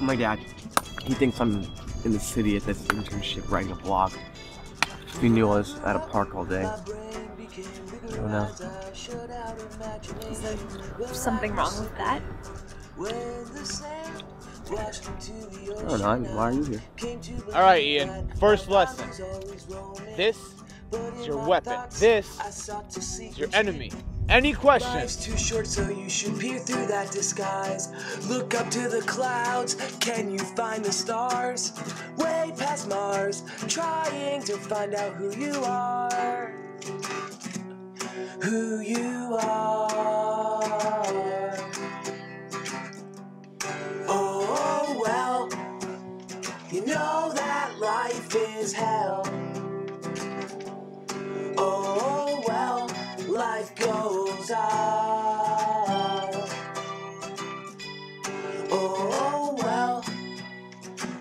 Oh my dad. He thinks I'm in the city at this internship writing a blog. If he knew I was at a park all day. I don't know. Is there something wrong with that? I don't know. I mean, why are you here? All right, Ian. First lesson. This is your weapon. This is your enemy. Any questions? Life's too short, so you should peer through that disguise. Look up to the clouds, can you find the stars? Way past Mars, trying to find out who you are. Who you are. Oh, well, you know that life is hell. Goes. Oh, well,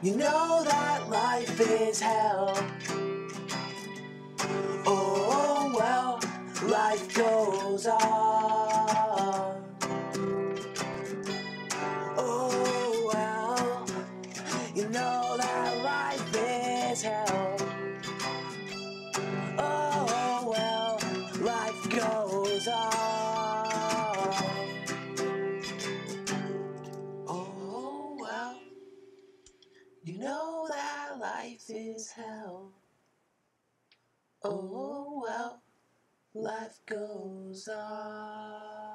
you know that life is hell. Oh, well, life goes on. Oh, well, you know that life is hell. You know that life is hell. Oh, well, life goes on.